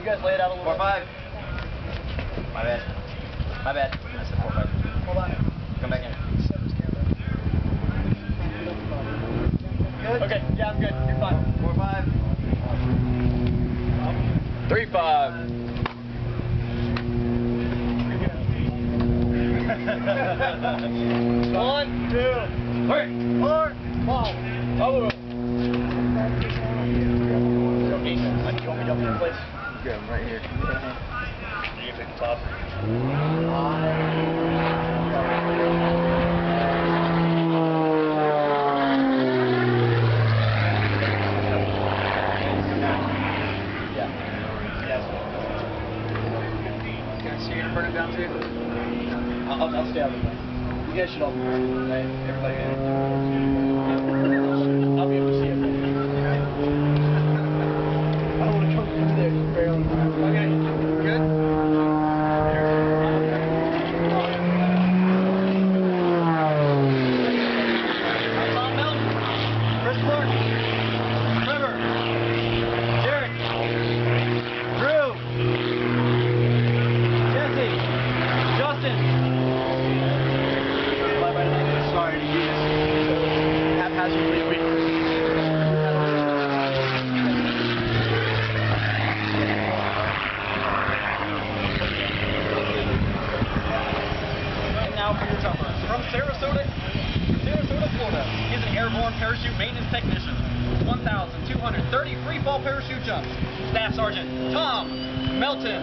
You guys lay it out a little Four bit. five. My bad. My bad. I said four five. Hold on. Come back in. Good? Okay, yeah, I'm good. You're fine. Four five. Three five. One, two, three, four, five. Other. Okay, do you want me to jump in place? Good. I'm right here. You can take the top. burn it down too? I'll, I'll, stay out of the way. You guys should all be right? Everybody. I'll be able to see it. I don't want to come through there just barely. Okay. Good. Tom Melton, Chris Clark, Trevor, Derek, Drew, Jesse, Justin. Sorry to do this haphazardly week. Your jumper. From Sarasota, Sarasota, Florida. He's an airborne parachute maintenance technician. 1,230 free fall parachute jumps. Staff Sergeant Tom Melton.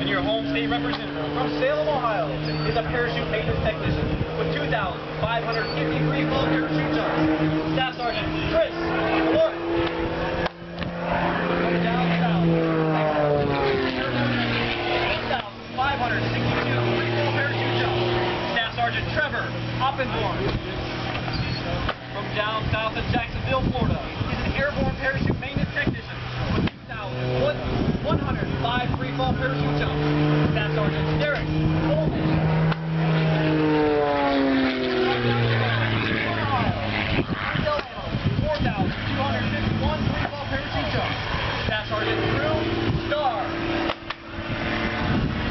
And your home state representative from Salem, Ohio is a parachute maintenance technician with 2,550 free fall parachute jumps. Staff Sergeant Chris Clark. From down south. 1,562 free fall parachute jumps. Staff Sergeant Trevor Oppenborn. From down south of Jacksonville, Florida. He's an airborne parachute maintenance technician with 2,105 free fall parachute jumps. Staff Sergeant Derek Coleman. Staff Sergeant Drew.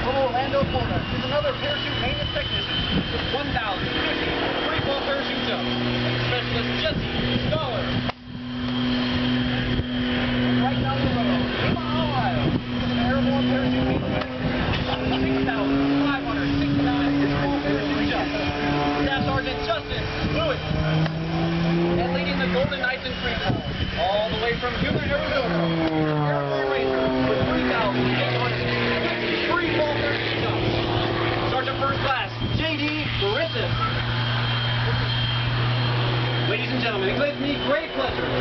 From Orlando, Florida, another parachute maintenance technician with 1,050 free fall parachute jumps. Specialist Jesse Scholar. Right down the road, Lima, Ohio, is an airborne parachute maintenance technician. 6,569 free fall parachute jumps. Staff Sergeant Justin Lewis. And leading the Golden Knights in free fall, all the way from Yuma, Arizona, First Class J.D. Griffin. Ladies and gentlemen, it gives me great pleasure